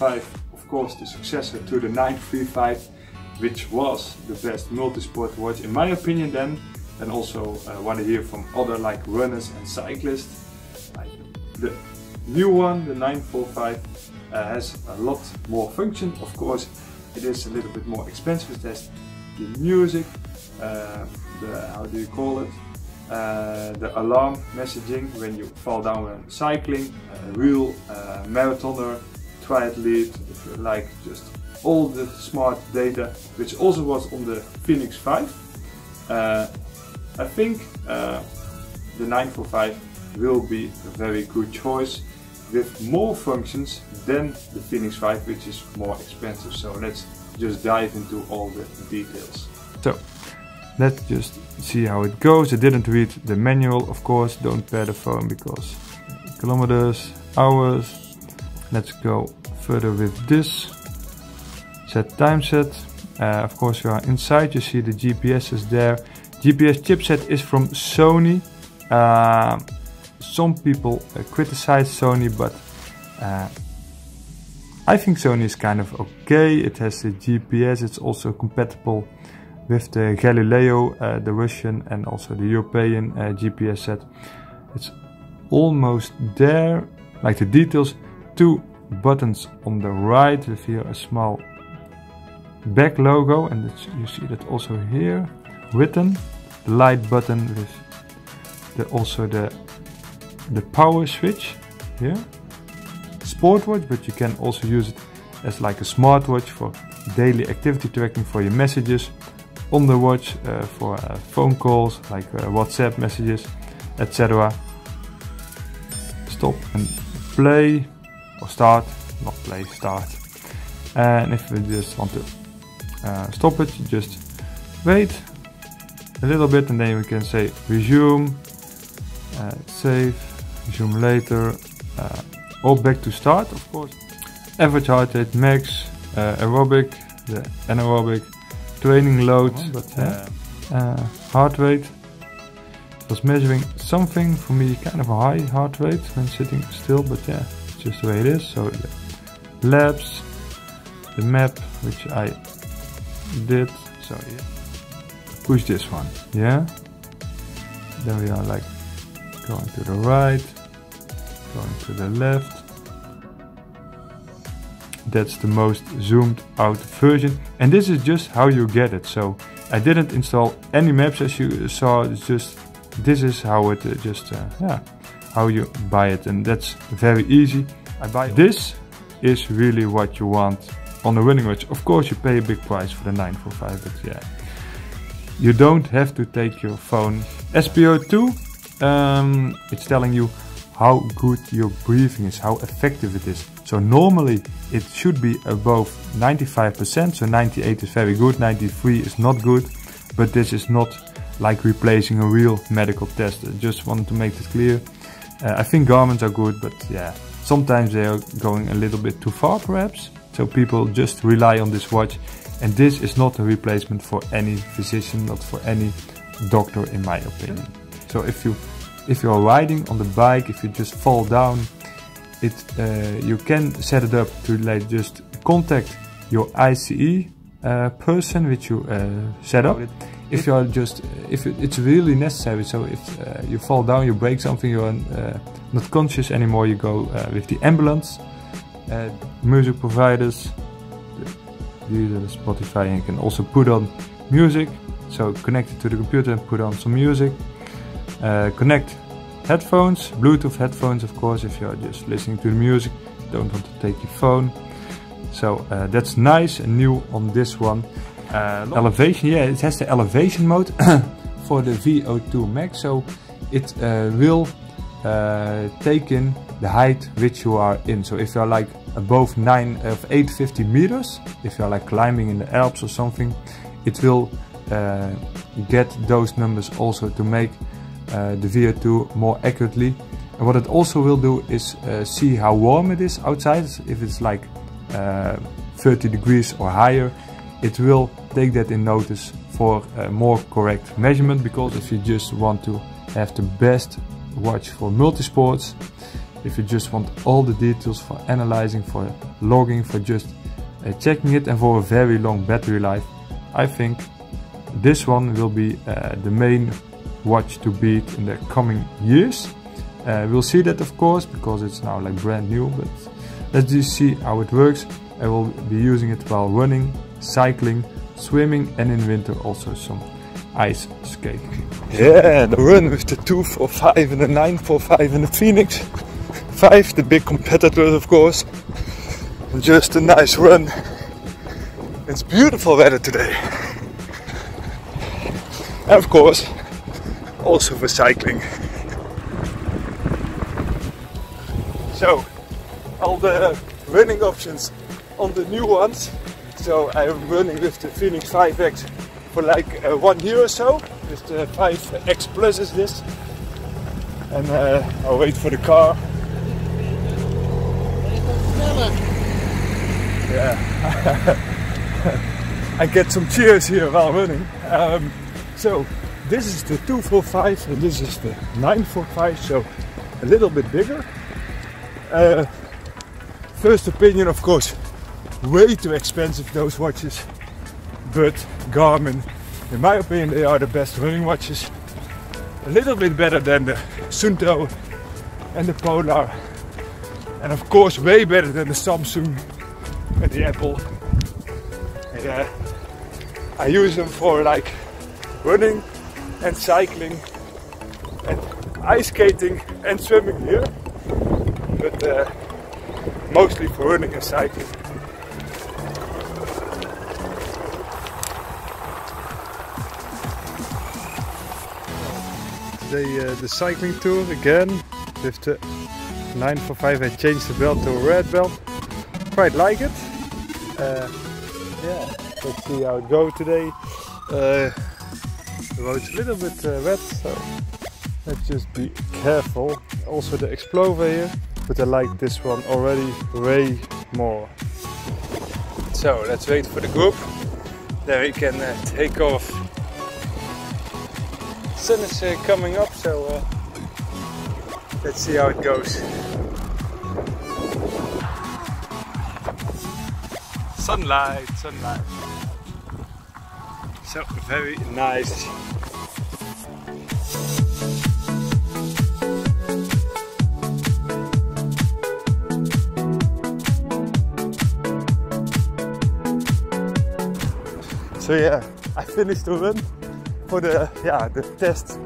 945, of course the successor to the 935, which was the best multi-sport watch in my opinion then, and also uh, want to hear from other like runners and cyclists. Like the new one, the 945, uh, has a lot more function. Of course, it is a little bit more expensive. There's the music, uh, the how do you call it? Uh, the alarm messaging when you fall down when cycling, a real uh, marathoner, triathlete, if you like just all the smart data, which also was on the Fenix 5. Uh, I think uh, the 945 will be a very good choice with more functions than the Fenix 5 which is more expensive. So let's just dive into all the details. So let's just see how it goes. I didn't read the manual of course, don't pair the phone because kilometers, hours. Let's go further with this. Set time set. Uh, of course you are inside, you see the GPS is there. GPS chipset is from Sony. Uh, some people uh, criticize Sony, but uh, I think Sony is kind of okay. It has the GPS, it's also compatible with the Galileo, uh, the Russian and also the European uh, GPS set. It's almost there, like the details. Two buttons on the right here a small back logo and you see that also here written. The light button with the, also the the power switch here. Sport watch, but you can also use it as like a smartwatch for daily activity tracking for your messages on the watch uh, for uh, phone calls like uh, WhatsApp messages, etc. Stop and play or start, not play, start. And if we just want to uh, stop it, you just wait a little bit and then we can say resume, uh, save, resume later, uh, all back to start of course. Average heart rate, max, uh, aerobic, the anaerobic, training load, oh, but uh, uh, heart rate. It was measuring something for me kind of a high heart rate when sitting still, but yeah, just the way it is. So labs, the map which I did, so yeah, push this one, yeah. Then we are like going to the right, going to the left. That's the most zoomed out version. And this is just how you get it. So I didn't install any maps as you saw. It's just, this is how it uh, just, uh, yeah, how you buy it. And that's very easy. I buy this is really what you want on a winning watch. Of course you pay a big price for the 945, but yeah. You don't have to take your phone. SpO2, um, it's telling you how good your breathing is, how effective it is. So normally it should be above 95%, so 98 is very good, 93 is not good, but this is not like replacing a real medical test. I just wanted to make it clear. Uh, I think Garmin's are good, but yeah, sometimes they are going a little bit too far perhaps. So people just rely on this watch and this is not a replacement for any physician, not for any doctor in my opinion. So if you if you're riding on the bike, if you just fall down, it uh, you can set it up to like just contact your ICE uh, person which you uh, set up. If you are just, if it's really necessary, so if uh, you fall down, you break something, you're uh, not conscious anymore, you go uh, with the ambulance. music providers, user Spotify, and you can also put on music. So connect it to the computer and put on some music. Uh, connect headphones, Bluetooth headphones of course if you're just listening to the music, don't want to take your phone. So uh, that's nice and new on this one. Uh, elevation, yeah, it has the elevation mode for the VO2 max, so it uh, will uh, take in the height which you are in. So if you're like above 9 of 850 meters, if you're like climbing in the Alps or something, it will uh, get those numbers also to make uh, the VO2 more accurately. And what it also will do is uh, see how warm it is outside. If it's like uh, 30 degrees or higher, it will take that in notice for a more correct measurement because if you just want to have the best watch for multisports, if you just want all the details for analyzing, for logging, for just uh, checking it and for a very long battery life, I think this one will be uh, the main watch to beat in the coming years. Uh, we'll see that of course because it's now like brand new but let's just see how it works. I will be using it while running, cycling, swimming and in winter also some ice skating. Yeah, the run with the 245 and the 945 and the Fenix 5, the big competitors of course. And just a nice run. It's beautiful weather today. And of course, also for cycling. So, all the running options on the new ones. So I'm running with the Fenix 5X for like uh, one year or so. With the 5X Plus is this. And uh, I'll wait for the car. Yeah. I get some cheers here while running. Um, so this is the 245 and this is the 945, so a little bit bigger. Uh, first opinion, of course, way too expensive those watches, but Garmin, in my opinion, they are the best running watches. A little bit better than the Suunto and the Polar, and of course, way better than the Samsung and the Apple. And, uh, I use them for like running and cycling and ice skating and swimming here, but uh, mostly for running and cycling. Today uh, the cycling tour again with the 945 I changed the belt to a red belt. Quite like it. Uh, yeah, let's see how it goes today. Uh, the road's a little bit uh, wet, so let's just be careful. Also the Explorer here, but I like this one already way more. So let's wait for the group, then we can uh, take off. Sun is uh, coming up, so uh, let's see how it goes. Sunlight, sunlight. So very nice. So yeah, I finished the run for the yeah the test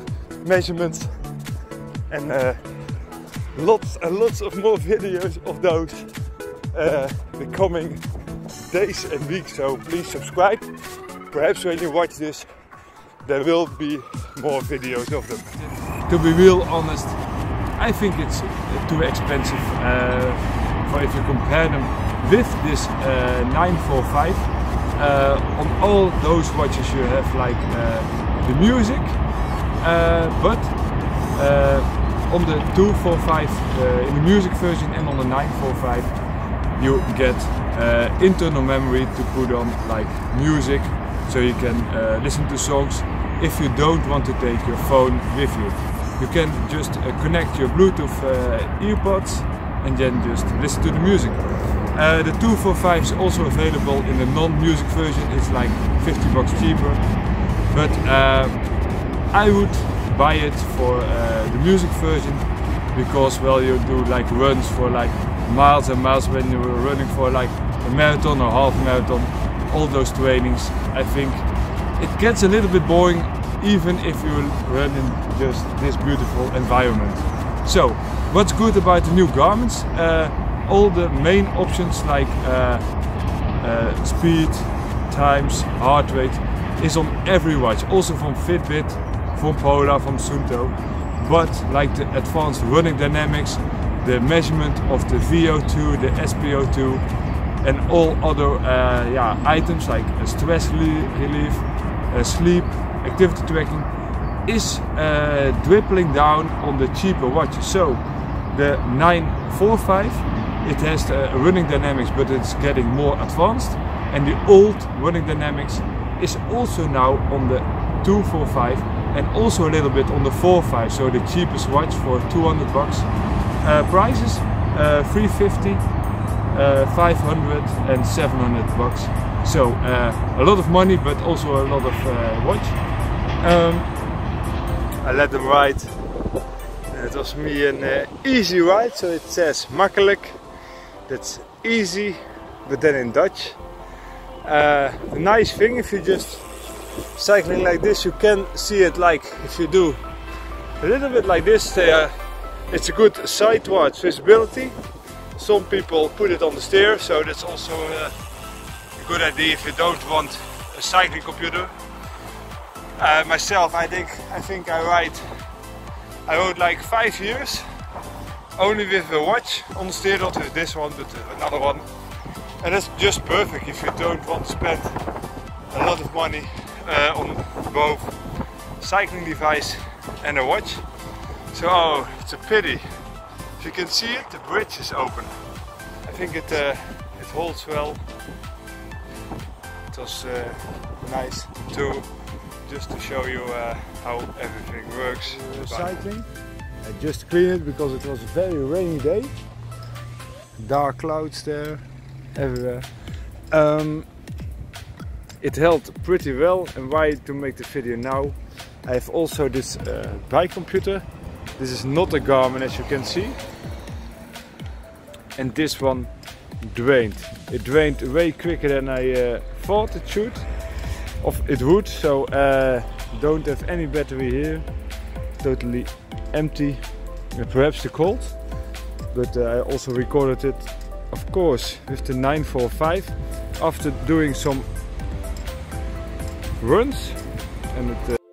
measurements and uh, lots and lots of more videos of those uh, the coming days and weeks. So please subscribe. Perhaps when you watch this, there will be more videos of them. To be real honest, I think it's too expensive uh, for if you compare them with this uh, 945. Uh, on all those watches you have like uh, the music, uh, but uh, on the 245 in the music version and on the 945 you get internal memory to put on like music so you can uh, listen to songs if you don't want to take your phone with you. You can just uh, connect your Bluetooth uh, earpods and then just listen to the music. Uh, the 245 is also available in the non-music version, it's like 50 bucks cheaper. But uh, I would buy it for uh, the music version because well you do like runs for like miles and miles when you're running for like a marathon or half marathon all those trainings. I think it gets a little bit boring even if you run in just this beautiful environment. So, what's good about the new Garmins? Uh, all the main options like uh, uh, speed, times, heart rate is on every watch. Also from Fitbit, from Polar, from Suunto. But like the advanced running dynamics, the measurement of the VO2, the SPO2, and all other uh, yeah, items like stress relief, uh, sleep, activity tracking is uh, dribbling down on the cheaper watches. So the 945 it has the running dynamics but it's getting more advanced and the old running dynamics is also now on the 245 and also a little bit on the 45 so the cheapest watch for 200 bucks. Uh, prices uh, 350 uh, 500 and 700 bucks. So uh, a lot of money but also a lot of uh, watch. Um, I let them ride. It was me an uh, easy ride so it says makkelijk. That's easy but then in Dutch uh, nice thing if you just cycling like this you can see it like if you do a little bit like this it's a good sideways visibility some people put it on the steer so that's also uh, a good idea if you don't want a cycling computer. Uh, myself I think I think I ride I rode like five years only with a watch on the steer not with this one but another one and that's just perfect if you don't want to spend a lot of money uh, on both cycling device and a watch. So oh, it's a pity. If you can see it, the bridge is open. I think it uh, it holds well. It was uh, nice to just to show you uh, how everything works. cycling. I just cleaned it because it was a very rainy day. Dark clouds there, everywhere. Um, it held pretty well and why to make the video now? I have also this uh, bike computer. This is not a Garmin as you can see. And this one drained. It drained way quicker than I uh, thought it should of it would. So uh, don't have any battery here. Totally empty. Perhaps the cold but uh, I also recorded it of course with the 945 after doing some runs and it uh,